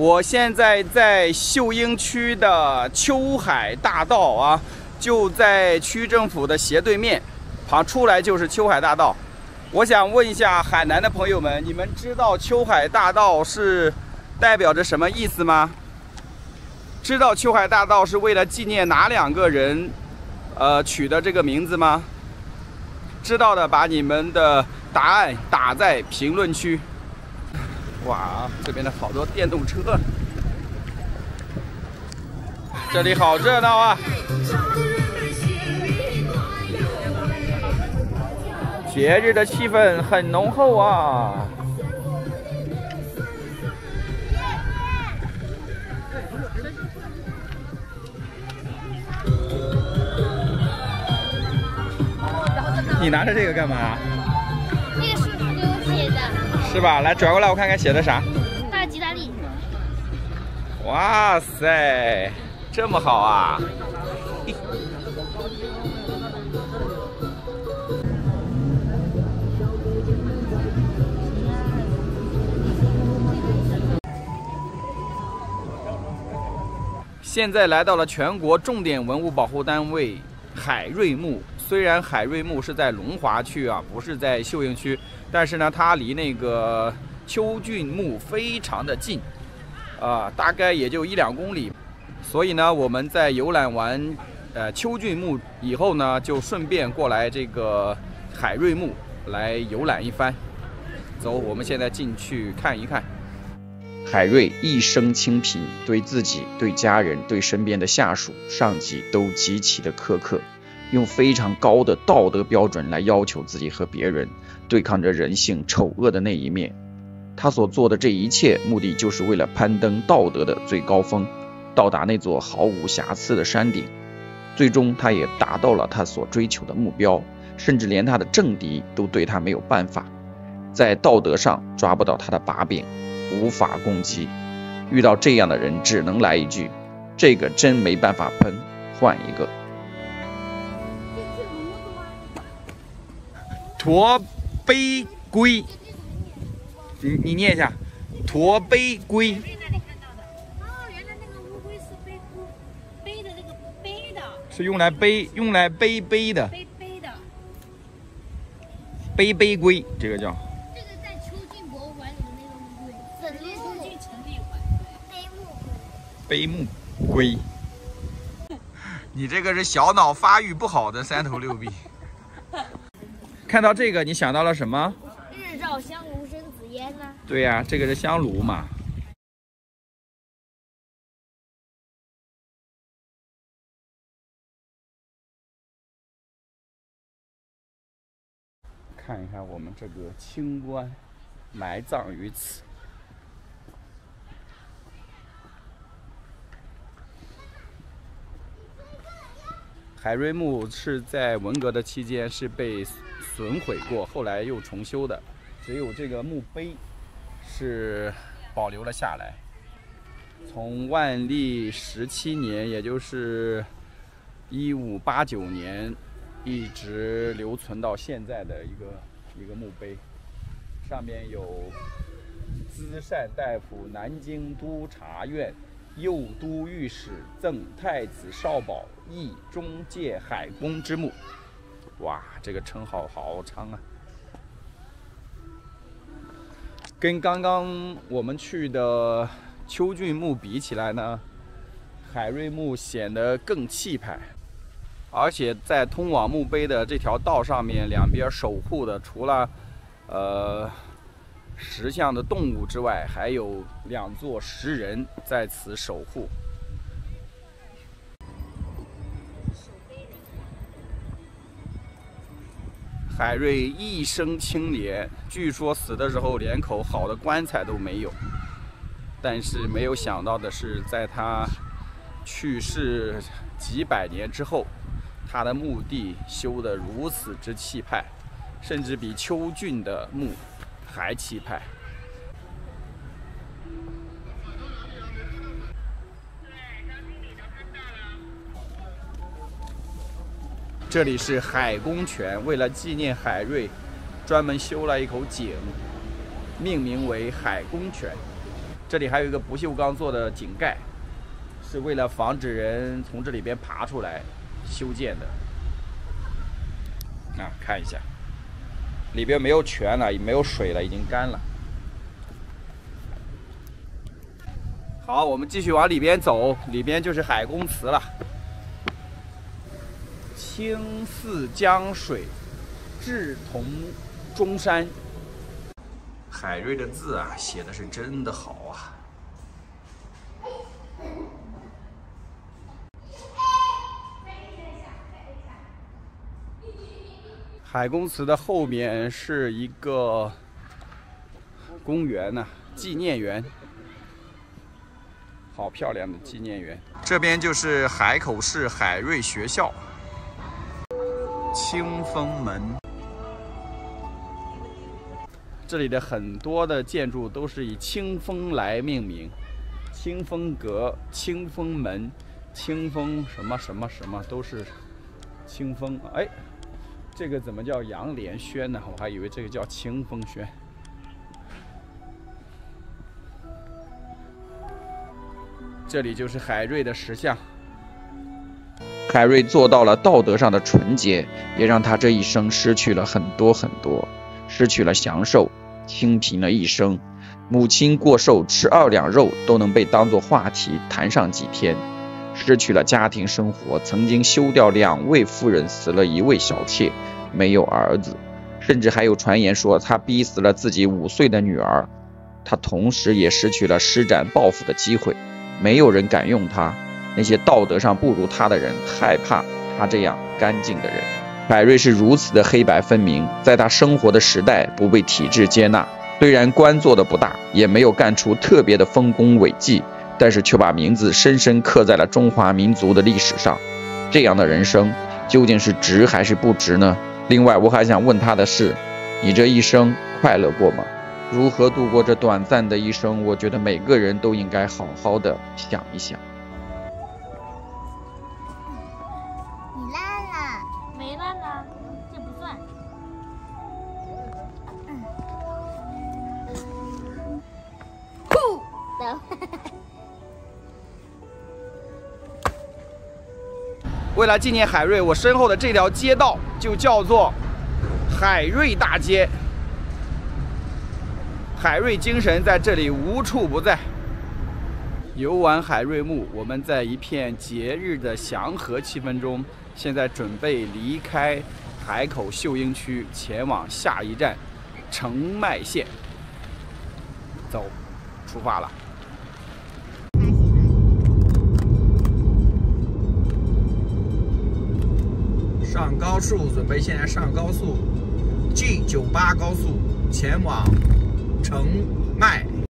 我现在在秀英区的秋海大道啊，就在区政府的斜对面，旁出来就是秋海大道。我想问一下海南的朋友们，你们知道秋海大道是代表着什么意思吗？知道秋海大道是为了纪念哪两个人，呃取的这个名字吗？知道的把你们的答案打在评论区。哇，这边的好多电动车，这里好热闹啊！节日的气氛很浓厚啊！你拿着这个干嘛？那个是给我写的。是吧？来转过来，我看看写的啥。大吉大利。哇塞，这么好啊！现在来到了全国重点文物保护单位海瑞墓。虽然海瑞墓是在龙华区啊，不是在秀英区，但是呢，它离那个秋俊墓非常的近，啊，大概也就一两公里。所以呢，我们在游览完呃秋俊墓以后呢，就顺便过来这个海瑞墓来游览一番。走，我们现在进去看一看。海瑞一生清贫，对自己、对家人、对身边的下属、上级都极其的苛刻，用非常高的道德标准来要求自己和别人，对抗着人性丑恶的那一面。他所做的这一切，目的就是为了攀登道德的最高峰，到达那座毫无瑕疵的山顶。最终，他也达到了他所追求的目标，甚至连他的政敌都对他没有办法，在道德上抓不到他的把柄。无法攻击，遇到这样的人，只能来一句：“这个真没办法喷，换一个。”驼背龟，你你念一下，驼背龟。哦，原来那个乌龟是背乌背的那个背的。是用来背，用来背背的。背背的。背背龟，这个叫。背木龟，你这个是小脑发育不好的三头六臂。看到这个，你想到了什么？日照香炉生紫烟呢？对呀，这个是香炉嘛。看一看我们这个清官，埋葬于此。海瑞墓是在文革的期间是被损毁过，后来又重修的，只有这个墓碑是保留了下来。从万历十七年，也就是一五八九年，一直留存到现在的一个一个墓碑，上面有“资善大夫，南京督察院”。右都御史赠太子少保义中介海公之墓，哇，这个称号好长啊！跟刚刚我们去的秋俊墓比起来呢，海瑞墓显得更气派，而且在通往墓碑的这条道上面，两边守护的除了，呃。石像的动物之外，还有两座石人在此守护。海瑞一生清廉，据说死的时候连口好的棺材都没有。但是没有想到的是，在他去世几百年之后，他的墓地修得如此之气派，甚至比邱俊的墓。还气派！这里是海公泉，为了纪念海瑞，专门修了一口井，命名为海公泉。这里还有一个不锈钢做的井盖，是为了防止人从这里边爬出来修建的。啊，看一下，里边没有泉了，也没有水了，已经干了。好，我们继续往里边走，里边就是海公祠了。清似江水，志同中山。海瑞的字啊，写的是真的好啊。海公祠的后面是一个公园呢，纪念园，好漂亮的纪念园。这边就是海口市海瑞学校。清风门，这里的很多的建筑都是以清风来命名，清风阁、清风门、清风什么什么什么都是清风。哎，这个怎么叫杨莲轩呢？我还以为这个叫清风轩。这里就是海瑞的石像。海瑞做到了道德上的纯洁，也让他这一生失去了很多很多，失去了享受，清贫了一生。母亲过寿，吃二两肉都能被当作话题谈上几天。失去了家庭生活，曾经休掉两位夫人，死了一位小妾，没有儿子，甚至还有传言说他逼死了自己五岁的女儿。他同时也失去了施展抱负的机会，没有人敢用他。那些道德上不如他的人害怕他这样干净的人。海瑞是如此的黑白分明，在他生活的时代不被体制接纳，虽然官做的不大，也没有干出特别的丰功伟绩，但是却把名字深深刻在了中华民族的历史上。这样的人生究竟是值还是不值呢？另外，我还想问他的是：你这一生快乐过吗？如何度过这短暂的一生？我觉得每个人都应该好好的想一想。为了 纪念海瑞，我身后的这条街道就叫做海瑞大街。海瑞精神在这里无处不在。游玩海瑞墓，我们在一片节日的祥和气氛中，现在准备离开海口秀英区，前往下一站澄迈县。走，出发了。上高速，准备现在上高速，G 九八高速前往澄迈。